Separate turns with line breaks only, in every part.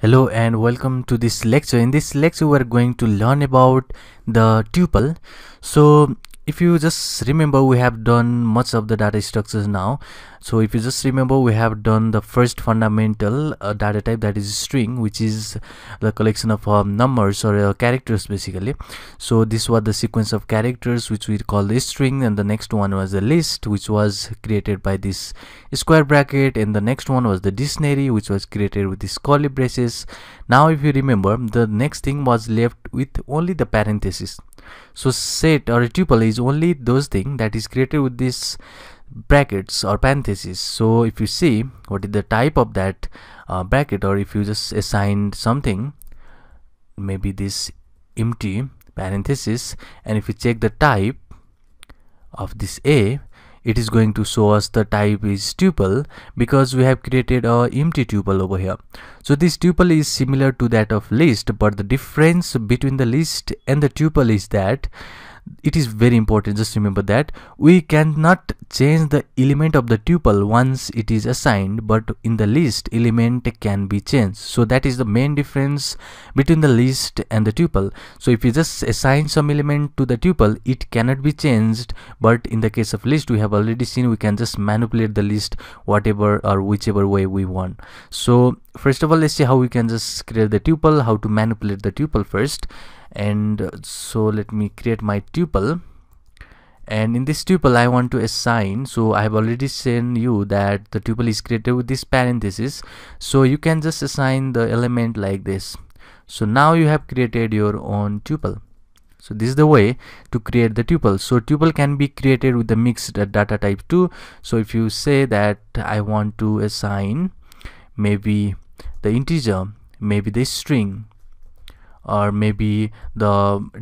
Hello and welcome to this lecture. In this lecture, we are going to learn about the tuple. So if you just remember we have done much of the data structures now. So if you just remember we have done the first fundamental uh, data type that is string which is the collection of um, numbers or uh, characters basically. So this was the sequence of characters which we call the string and the next one was the list which was created by this square bracket and the next one was the dictionary which was created with this curly braces. Now if you remember the next thing was left with only the parenthesis so set or a tuple is only those thing that is created with this brackets or parentheses. So if you see what is the type of that uh, bracket or if you just assigned something maybe this empty parenthesis and if you check the type of this a it is going to show us the type is tuple because we have created a empty tuple over here. So this tuple is similar to that of list but the difference between the list and the tuple is that it is very important just remember that. We cannot change the element of the tuple once it is assigned but in the list element can be changed. So that is the main difference between the list and the tuple. So if you just assign some element to the tuple it cannot be changed. But in the case of list we have already seen we can just manipulate the list whatever or whichever way we want. So first of all let's see how we can just create the tuple how to manipulate the tuple first and so let me create my tuple. And in this tuple I want to assign so I have already seen you that the tuple is created with this parenthesis. So you can just assign the element like this. So now you have created your own tuple. So this is the way to create the tuple. So tuple can be created with the mixed data type too. So if you say that I want to assign maybe the integer maybe the string or maybe the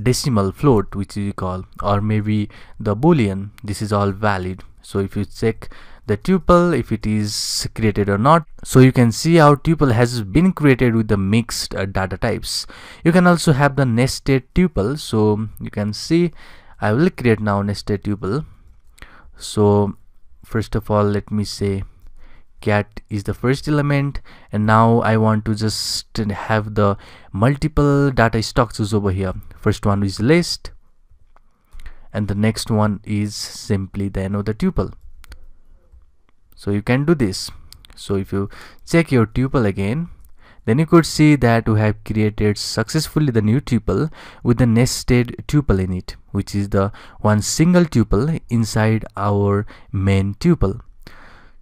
decimal float which you call or maybe the boolean. This is all valid. So if you check the tuple if it is created or not. So you can see our tuple has been created with the mixed uh, data types. You can also have the nested tuple. So you can see i will create now nested tuple. So first of all let me say cat is the first element and now I want to just have the multiple data structures over here. First one is list and the next one is simply the another tuple. So you can do this. So if you check your tuple again then you could see that we have created successfully the new tuple with the nested tuple in it which is the one single tuple inside our main tuple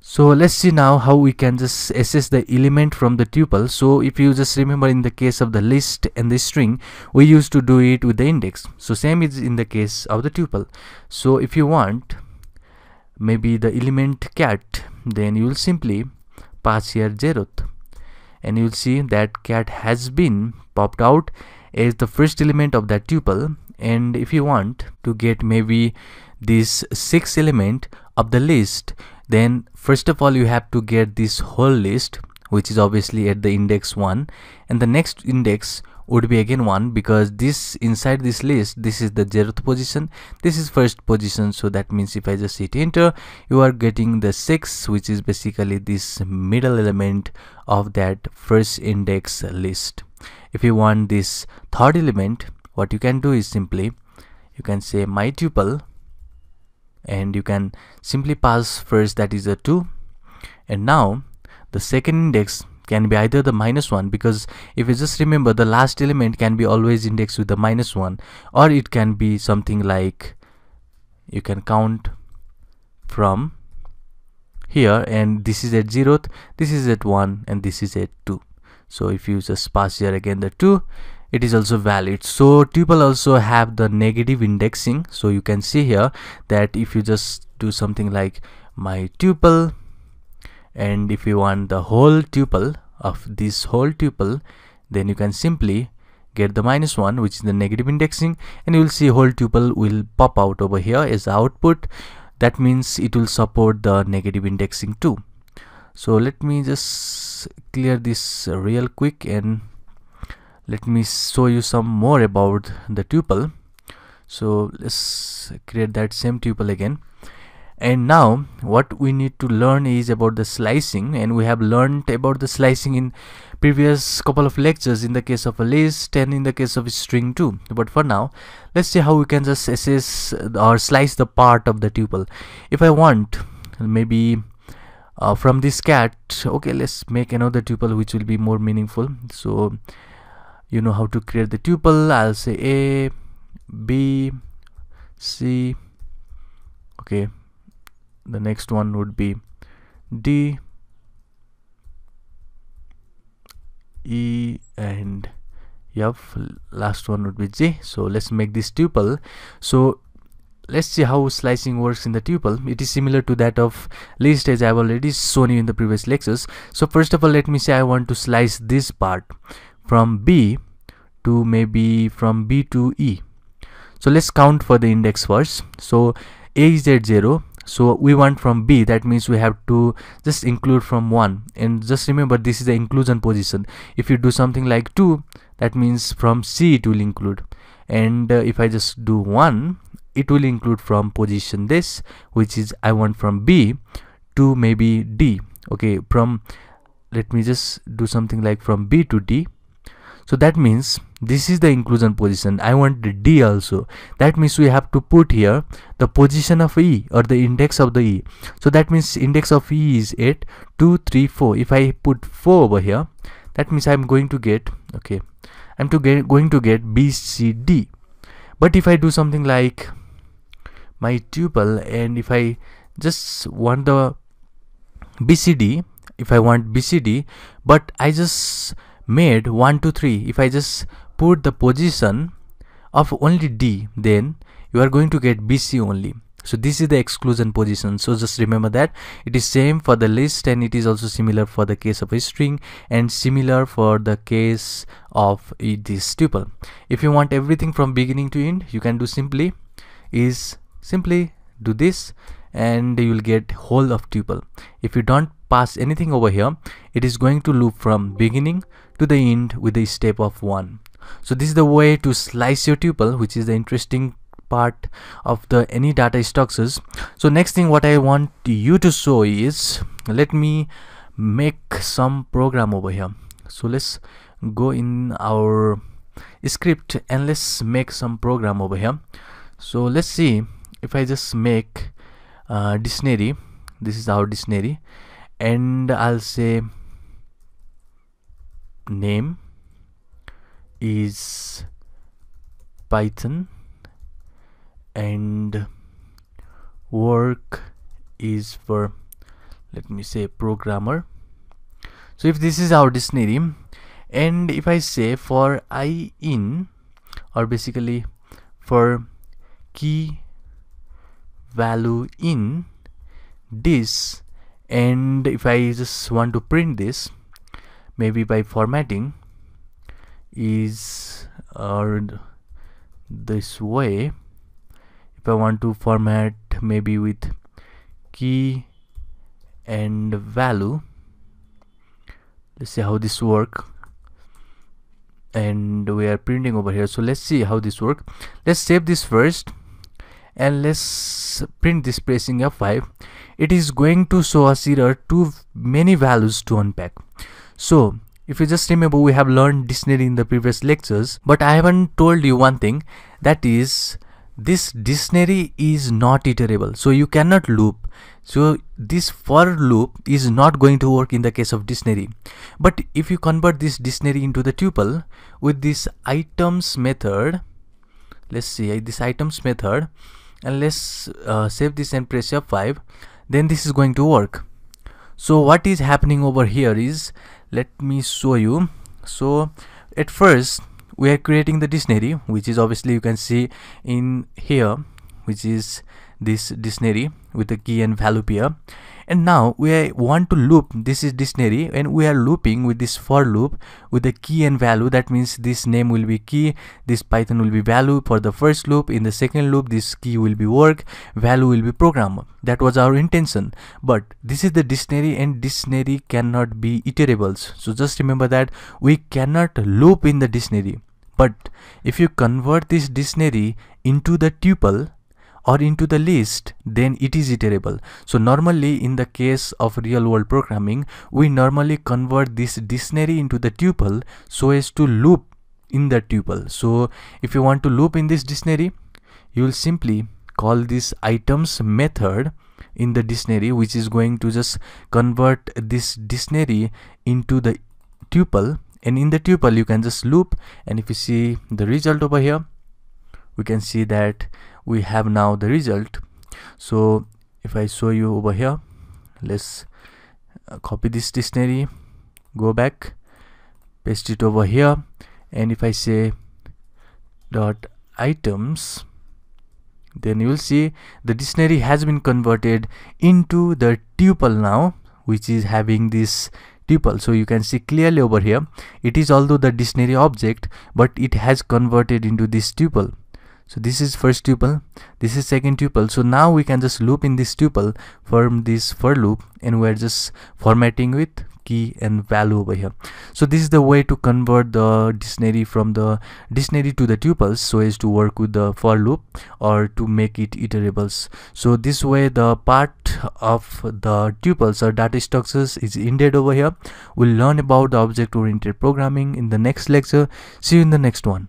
so let's see now how we can just assess the element from the tuple. So if you just remember in the case of the list and the string we used to do it with the index. So same is in the case of the tuple. So if you want maybe the element cat then you will simply pass here zeroth. And you will see that cat has been popped out as the first element of that tuple. And if you want to get maybe this sixth element of the list then first of all you have to get this whole list which is obviously at the index 1 and the next index would be again 1 because this inside this list this is the zeroth position. This is first position so that means if i just hit enter you are getting the 6 which is basically this middle element of that first index list. If you want this third element what you can do is simply you can say my tuple and you can simply pass first that is a 2 and now the second index can be either the minus 1 because if you just remember the last element can be always indexed with the minus 1 or it can be something like you can count from here and this is at 0th this is at 1 and this is at 2 so if you just pass here again the 2 it is also valid. So tuple also have the negative indexing. So you can see here that if you just do something like my tuple and if you want the whole tuple of this whole tuple then you can simply get the minus one which is the negative indexing and you will see whole tuple will pop out over here as output. That means it will support the negative indexing too. So let me just clear this real quick and let me show you some more about the tuple. So let's create that same tuple again. And now what we need to learn is about the slicing. And we have learned about the slicing in previous couple of lectures in the case of a list and in the case of a string too but for now let's see how we can just assess or slice the part of the tuple. If i want maybe uh, from this cat okay let's make another tuple which will be more meaningful. So you know how to create the tuple. I'll say a b c. Okay. The next one would be D E and yep last one would be J. So let's make this tuple. So let's see how slicing works in the tuple. It is similar to that of list as I've already shown you in the previous lectures. So first of all let me say I want to slice this part from B to maybe from B to E. So let's count for the index first. So A is at 0 so we want from b that means we have to just include from 1 and just remember this is the inclusion position. If you do something like 2 that means from c it will include. And uh, if i just do 1 it will include from position this which is i want from b to maybe d. Okay from let me just do something like from b to d so that means this is the inclusion position. I want the d also. That means we have to put here the position of e or the index of the e. So that means index of e is 8 2 3 4 if i put 4 over here that means i'm going to get okay i'm to get going to get b c d. But if i do something like my tuple and if i just want the bcd if i want bcd but i just made 1 2 3 if i just put the position of only d then you are going to get bc only. So this is the exclusion position. So just remember that it is same for the list and it is also similar for the case of a string and similar for the case of this tuple. If you want everything from beginning to end you can do simply is simply do this and you will get whole of tuple. If you don't pass anything over here it is going to loop from beginning to the end with a step of 1 so this is the way to slice your tuple which is the interesting part of the any data structures so next thing what i want you to show is let me make some program over here. So let's go in our script and let's make some program over here. So let's see if i just make uh, dictionary. This is our dictionary and i'll say name is python and work is for let me say programmer. So if this is our dictionary and if i say for i in or basically for key value in this and if i just want to print this maybe by formatting is or this way if I want to format maybe with key and value let's see how this work. And we are printing over here. So let's see how this work. Let's save this first and let's print this pressing F5 it is going to show us error too many values to unpack. So if you just remember we have learned dictionary in the previous lectures but I haven't told you one thing that is this dictionary is not iterable. So you cannot loop. So this for loop is not going to work in the case of dictionary. But if you convert this dictionary into the tuple with this items method let's see this items method and let's uh, save this and press F5 then this is going to work. So what is happening over here is let me show you. So at first we are creating the dictionary which is obviously you can see in here which is this dictionary with the key and value pair and now we want to loop this is dictionary and we are looping with this for loop with the key and value. That means this name will be key this python will be value for the first loop. In the second loop this key will be work value will be program. That was our intention. But this is the dictionary and dictionary cannot be iterables. So just remember that we cannot loop in the dictionary. But if you convert this dictionary into the tuple or into the list then it is iterable. So normally in the case of real world programming we normally convert this dictionary into the tuple so as to loop in the tuple. So if you want to loop in this dictionary you will simply call this items method in the dictionary which is going to just convert this dictionary into the tuple. And in the tuple you can just loop. And if you see the result over here we can see that we have now the result. So if I show you over here let's uh, copy this dictionary go back paste it over here and if I say dot items then you will see the dictionary has been converted into the tuple now which is having this tuple. So you can see clearly over here it is although the dictionary object but it has converted into this tuple so this is first tuple. This is second tuple. So now we can just loop in this tuple from this for loop and we're just formatting with key and value over here. So this is the way to convert the dictionary from the dictionary to the tuples so as to work with the for loop or to make it iterables. So this way the part of the tuples or data structures is ended over here. We'll learn about the object oriented programming in the next lecture. See you in the next one